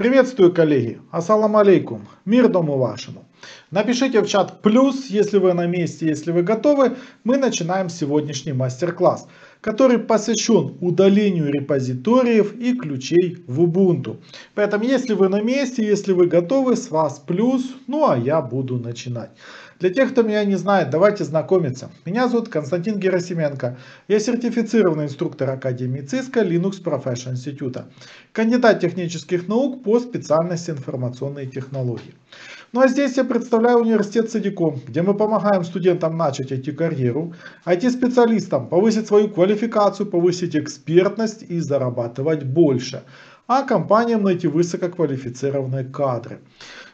Приветствую, коллеги! Ассаламу алейкум! Мир дому вашему! Напишите в чат плюс, если вы на месте, если вы готовы. Мы начинаем сегодняшний мастер-класс, который посвящен удалению репозиториев и ключей в Ubuntu. Поэтому, если вы на месте, если вы готовы, с вас плюс, ну а я буду начинать. Для тех, кто меня не знает, давайте знакомиться. Меня зовут Константин Герасименко. Я сертифицированный инструктор Академии ЦИСКО Linux Professional Institute. Кандидат технических наук по специальности информационные технологии. Ну а здесь я представляю университет Садиком, где мы помогаем студентам начать IT-карьеру, IT-специалистам повысить свою квалификацию, повысить экспертность и зарабатывать больше, а компаниям найти высококвалифицированные кадры.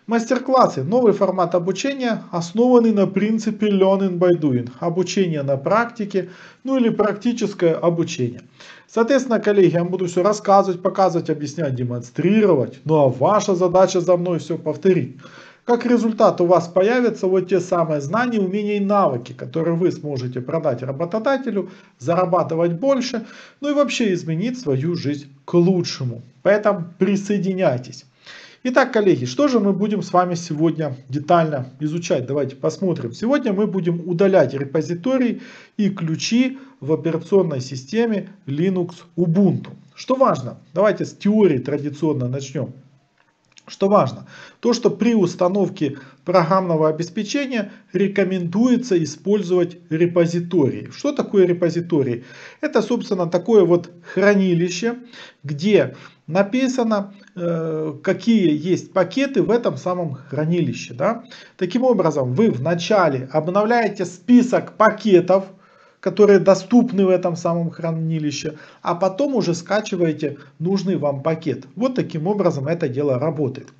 Мастер-классы. Новый формат обучения, основанный на принципе Learning by Doing. Обучение на практике, ну или практическое обучение. Соответственно, коллеги, я вам буду все рассказывать, показывать, объяснять, демонстрировать. Ну а ваша задача за мной все повторить. Как результат у вас появятся вот те самые знания, умения и навыки, которые вы сможете продать работодателю, зарабатывать больше, ну и вообще изменить свою жизнь к лучшему. Поэтому присоединяйтесь. Итак, коллеги, что же мы будем с вами сегодня детально изучать? Давайте посмотрим. Сегодня мы будем удалять репозитории и ключи в операционной системе Linux Ubuntu. Что важно? Давайте с теории традиционно начнем. Что важно? То, что при установке программного обеспечения рекомендуется использовать репозитории. Что такое репозитории? Это, собственно, такое вот хранилище, где написано, э, какие есть пакеты в этом самом хранилище. Да? Таким образом, вы вначале обновляете список пакетов, которые доступны в этом самом хранилище, а потом уже скачиваете нужный вам пакет. Вот таким образом это дело работает.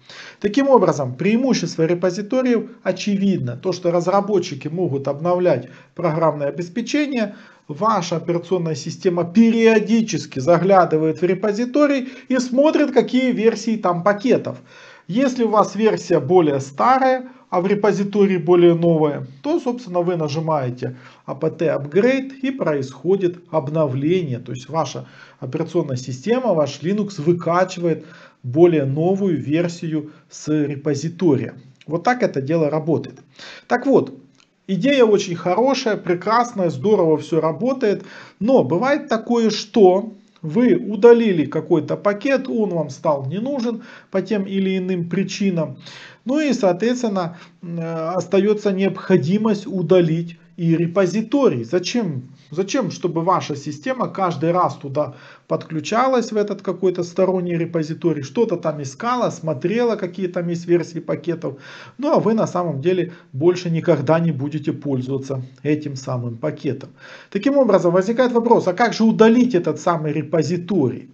Таким образом, преимущество репозиториев очевидно. То, что разработчики могут обновлять программное обеспечение, ваша операционная система периодически заглядывает в репозиторий и смотрит, какие версии там пакетов. Если у вас версия более старая, а в репозитории более новая, то, собственно, вы нажимаете apt upgrade и происходит обновление. То есть ваша операционная система, ваш Linux выкачивает более новую версию с репозитория. Вот так это дело работает. Так вот, идея очень хорошая, прекрасная, здорово все работает. Но бывает такое, что вы удалили какой-то пакет, он вам стал не нужен по тем или иным причинам. Ну и, соответственно, остается необходимость удалить и репозиторий. Зачем? Зачем, чтобы ваша система каждый раз туда подключалась в этот какой-то сторонний репозиторий, что-то там искала, смотрела, какие там есть версии пакетов, ну а вы на самом деле больше никогда не будете пользоваться этим самым пакетом. Таким образом возникает вопрос, а как же удалить этот самый репозиторий?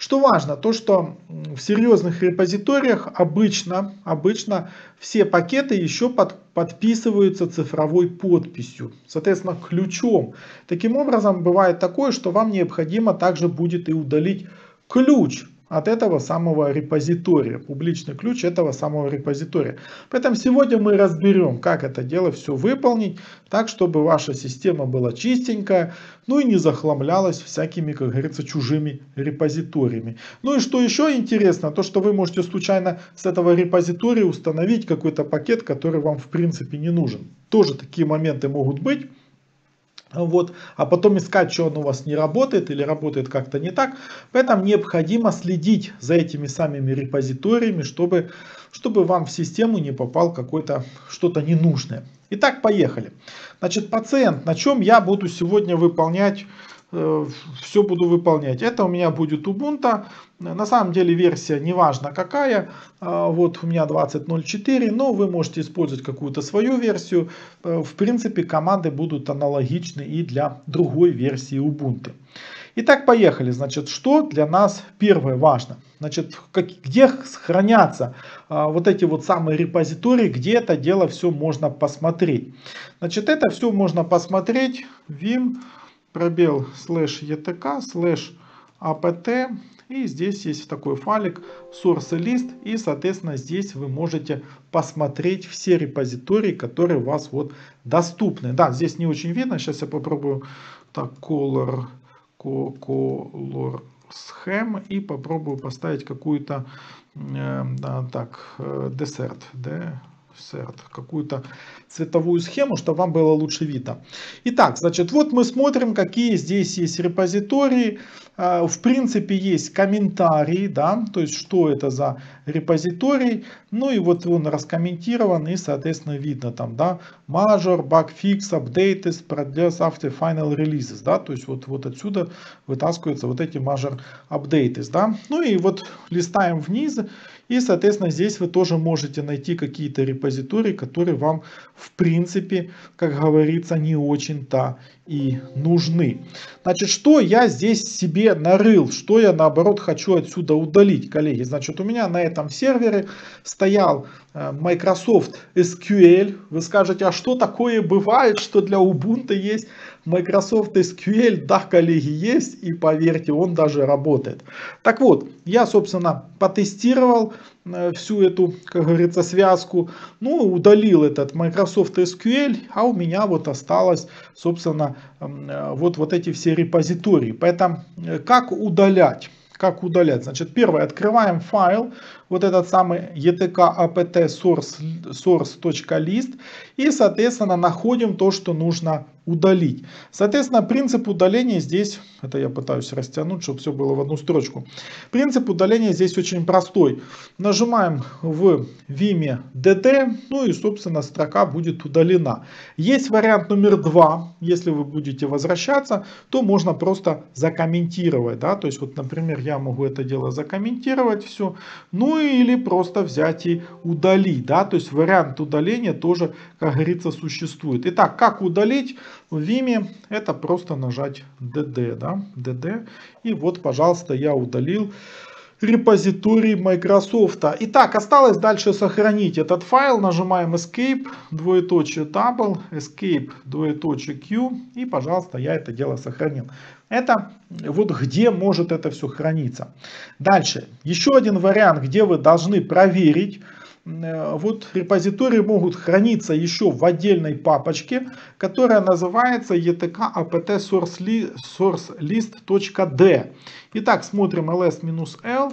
Что важно, то что в серьезных репозиториях обычно, обычно все пакеты еще под, подписываются цифровой подписью, соответственно ключом. Таким образом бывает такое, что вам необходимо также будет и удалить ключ от этого самого репозитория, публичный ключ этого самого репозитория. Поэтому сегодня мы разберем, как это дело все выполнить, так, чтобы ваша система была чистенькая, ну и не захламлялась всякими, как говорится, чужими репозиториями. Ну и что еще интересно, то что вы можете случайно с этого репозитория установить какой-то пакет, который вам в принципе не нужен. Тоже такие моменты могут быть. Вот, а потом искать, что он у вас не работает или работает как-то не так. Поэтому необходимо следить за этими самыми репозиториями, чтобы, чтобы вам в систему не попал какой-то что-то ненужное. Итак, поехали. Значит, пациент, на чем я буду сегодня выполнять все буду выполнять. Это у меня будет Ubuntu. На самом деле версия неважно какая. А, вот у меня 20.04, но вы можете использовать какую-то свою версию. Э, в принципе команды будут аналогичны и для другой версии Ubuntu. Итак, поехали. Значит, что для нас первое важно? Значит, как, где хранятся а, вот эти вот самые репозитории, где это дело все можно посмотреть. Значит, это все можно посмотреть vim пробел слэш etk слэш apt и здесь есть такой файлик source list. И соответственно здесь вы можете посмотреть все репозитории, которые у вас вот доступны. Да, здесь не очень видно, сейчас я попробую. Так color, color схем. И попробую поставить какую-то э, да, так, э, десерт, десерт, какую-то цветовую схему, чтобы вам было лучше видно. Итак, значит, вот мы смотрим, какие здесь есть репозитории. А, в принципе, есть комментарии, да, то есть, что это за репозиторий. Ну и вот он раскомментирован и, соответственно, видно там, да, major, bug fix, updates, progress after final releases, да, то есть, вот, вот отсюда вытаскиваются вот эти major updates, да. Ну и вот листаем вниз и, соответственно, здесь вы тоже можете найти какие-то репозитории, которые вам, в принципе, как говорится, не очень-то и нужны. Значит, что я здесь себе нарыл, что я наоборот хочу отсюда удалить, коллеги. Значит, у меня на этом сервере стоял э, Microsoft SQL. Вы скажете, а что такое бывает, что для Ubuntu есть Microsoft SQL? Да, коллеги, есть, и поверьте, он даже работает. Так вот, я, собственно, потестировал э, всю эту, как говорится, связку, ну, удалил этот Microsoft SQL, а у меня вот осталось, собственно, э, вот, вот эти все репозитории. Поэтому, э, как удалять? Как удалять? Значит, первое, открываем файл, вот этот самый etk apt source, source.list и, соответственно, находим то, что нужно удалить. Соответственно, принцип удаления здесь, это я пытаюсь растянуть, чтобы все было в одну строчку. Принцип удаления здесь очень простой. Нажимаем в Vime DT, ну и, собственно, строка будет удалена. Есть вариант номер два, если вы будете возвращаться, то можно просто закомментировать. Да? То есть, вот, например, я могу это дело закомментировать все, ну или просто взять и удалить. Да? То есть, вариант удаления тоже, как говорится, существует. Итак, как удалить? В Vime это просто нажать DD, да, DD. И вот, пожалуйста, я удалил репозиторий Microsoft. Итак, осталось дальше сохранить этот файл. Нажимаем Escape, двоеточие Double, Escape, двоеточие Q. И, пожалуйста, я это дело сохранил. Это вот где может это все храниться. Дальше, еще один вариант, где вы должны проверить, вот репозитории могут храниться еще в отдельной папочке, которая называется etk apt source list.d. Итак, смотрим ls-l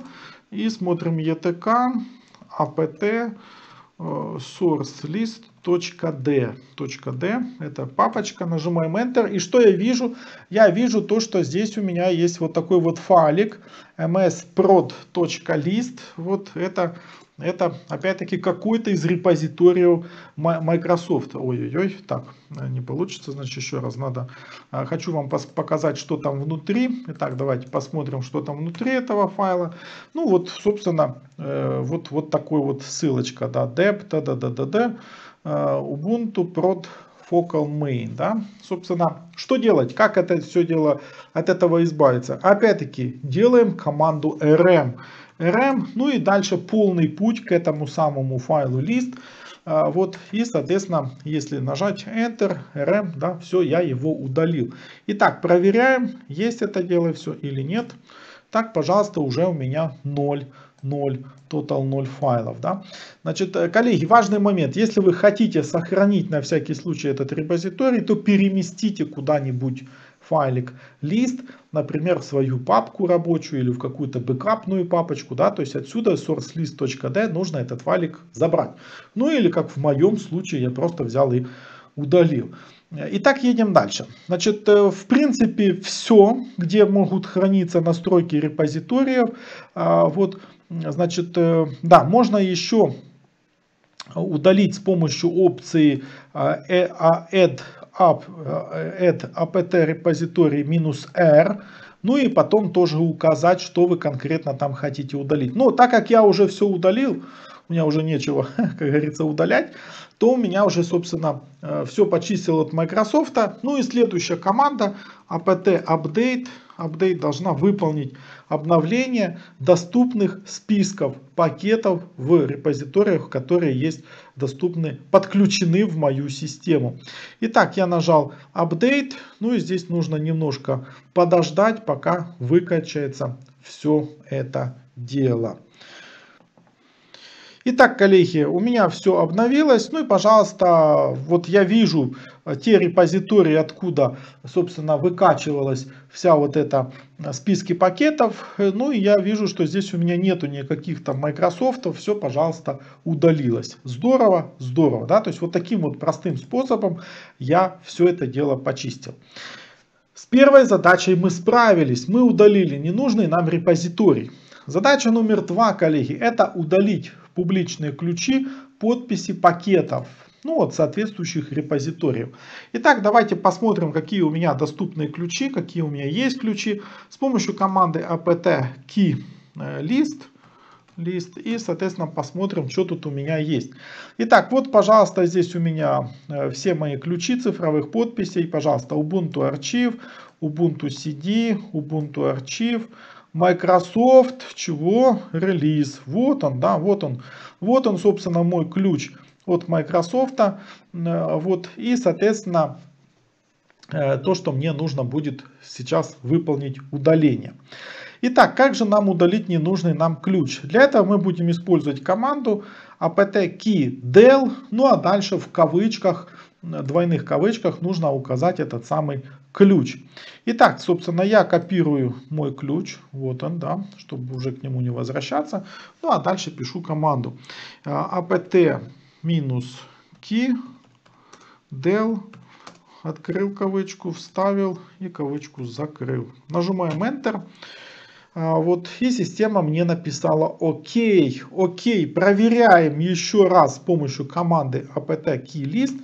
и смотрим etk apt source list.d. .d это папочка, нажимаем Enter. И что я вижу? Я вижу то, что здесь у меня есть вот такой вот файлик msprod.list. Вот это это опять-таки какой-то из репозиториев Microsoft. Ой-ой-ой, так, не получится, значит еще раз надо. А, хочу вам показать, что там внутри. Итак, давайте посмотрим, что там внутри этого файла. Ну вот, собственно, э, вот, вот такой вот ссылочка, да, dep, да, да, да, да, да, Ubuntu prod focal main, да. Собственно, что делать? Как это все дело от этого избавиться? Опять-таки, делаем команду rm rm, ну и дальше полный путь к этому самому файлу лист. А, вот, и, соответственно, если нажать Enter, rm, да, все, я его удалил. Итак, проверяем, есть это дело все или нет. Так, пожалуйста, уже у меня 0, 0, total 0 файлов. Да? Значит, э, коллеги, важный момент. Если вы хотите сохранить на всякий случай этот репозиторий, то переместите куда-нибудь файлик лист, например, в свою папку рабочую или в какую-то бэкапную папочку, да, то есть отсюда sourcelist.d нужно этот файлик забрать. Ну или как в моем случае я просто взял и удалил. Итак, едем дальше. Значит, э, в принципе, все, где могут храниться настройки репозиториев. А, вот, значит, э, да, можно еще удалить с помощью опции э, add app, add apt repository минус r, ну и потом тоже указать, что вы конкретно там хотите удалить. Но так как я уже все удалил, у меня уже нечего, как говорится, удалять, то у меня уже, собственно, э, все почистил от Microsoft. Ну и следующая команда apt update. Update должна выполнить обновление доступных списков пакетов в репозиториях, которые есть доступны, подключены в мою систему. Итак, я нажал Update. Ну и здесь нужно немножко подождать, пока выкачается все это дело. Итак, коллеги, у меня все обновилось. Ну и, пожалуйста, вот я вижу э, те репозитории, откуда, собственно, выкачивалась вся вот эта э, списки пакетов. Ну и я вижу, что здесь у меня нету никаких там Microsoft. Все, пожалуйста, удалилось. Здорово, здорово. Да? То есть вот таким вот простым способом я все это дело почистил. С первой задачей мы справились. Мы удалили ненужный нам репозиторий. Задача номер два, коллеги, это удалить публичные ключи подписи пакетов, ну вот соответствующих репозиториев. Итак, давайте посмотрим, какие у меня доступные ключи, какие у меня есть ключи. С помощью команды apt key э, list лист и соответственно посмотрим что тут у меня есть итак вот пожалуйста здесь у меня э, все мои ключи цифровых подписей пожалуйста ubuntu archive ubuntu cd ubuntu archive Microsoft чего? Релиз. Вот он, да, вот он. Вот он, собственно, мой ключ от Microsoft. Э, вот, и, соответственно, э, то, что мне нужно будет сейчас выполнить удаление. Итак, как же нам удалить ненужный нам ключ? Для этого мы будем использовать команду apt-key del, ну а дальше в кавычках, двойных кавычках нужно указать этот самый ключ. Итак, собственно, я копирую мой ключ, вот он, да, чтобы уже к нему не возвращаться. Ну, а дальше пишу команду apt минус key del, открыл кавычку, вставил и кавычку закрыл. Нажимаем Enter. А, вот и система мне написала окей, окей, проверяем еще раз с помощью команды apt key list.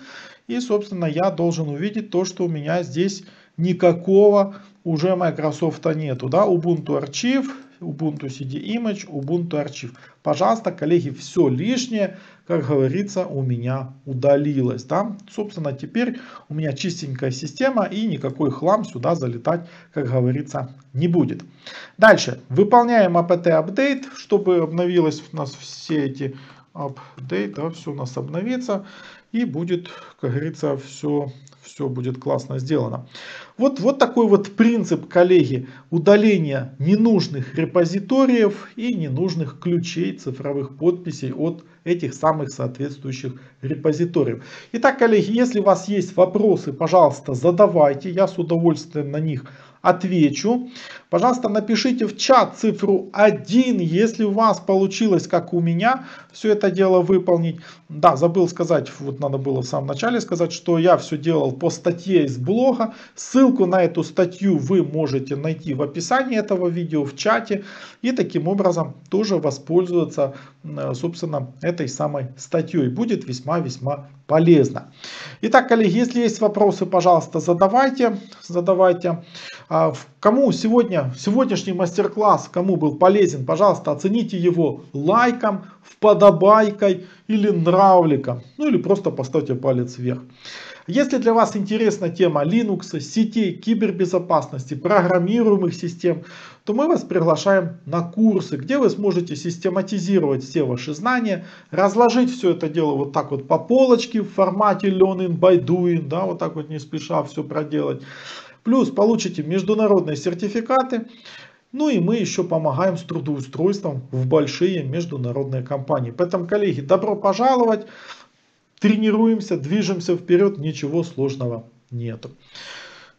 И собственно я должен увидеть то, что у меня здесь никакого уже Microsoft нету. Да? Ubuntu Archive, Ubuntu CD Image, Ubuntu Archive. Пожалуйста, коллеги, все лишнее, как говорится, у меня удалилось. Да? Собственно, теперь у меня чистенькая система и никакой хлам сюда залетать, как говорится, не будет. Дальше. Выполняем apt update, чтобы обновилось у нас все эти update, да, все у нас обновится и будет, как говорится, все все будет классно сделано. Вот, вот такой вот принцип, коллеги, удаления ненужных репозиториев и ненужных ключей цифровых подписей от этих самых соответствующих репозиториев. Итак, коллеги, если у вас есть вопросы, пожалуйста, задавайте, я с удовольствием на них отвечу. Пожалуйста, напишите в чат цифру 1, если у вас получилось, как у меня, все это дело выполнить. Да, забыл сказать, вот надо было в самом начале сказать, что я все делал по статье из блога. Ссылку на эту статью вы можете найти в описании этого видео, в чате. И таким образом тоже воспользоваться, собственно, этой самой статьей. Будет весьма-весьма полезно. Итак, коллеги, если есть вопросы, пожалуйста, задавайте. задавайте. А, кому сегодня, сегодняшний мастер-класс, кому был полезен, пожалуйста, оцените его лайком, вподобайкой или нравликом. Ну или просто поставьте палец вверх. Если для вас интересна тема Linux, сетей, кибербезопасности, программируемых систем, то мы вас приглашаем на курсы, где вы сможете систематизировать все ваши знания, разложить все это дело вот так вот по полочке в формате learning by doing, да, вот так вот не спеша все проделать. Плюс получите международные сертификаты. Ну и мы еще помогаем с трудоустройством в большие международные компании. Поэтому, коллеги, добро пожаловать тренируемся, движемся вперед, ничего сложного нету.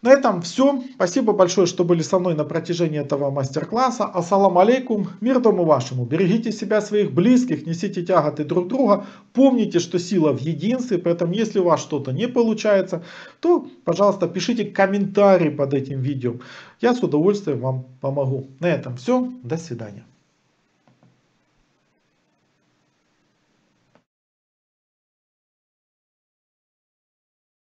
На этом все. Спасибо большое, что были со мной на протяжении этого мастер-класса. Ассаламу алейкум, мир дому вашему. Берегите себя, своих близких, несите тяготы друг друга. Помните, что сила в единстве, поэтому если у вас что-то не получается, то, пожалуйста, пишите комментарии под этим видео. Я с удовольствием вам помогу. На этом все. До свидания.